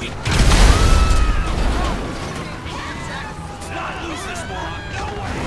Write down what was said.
Not lose this moron, no way!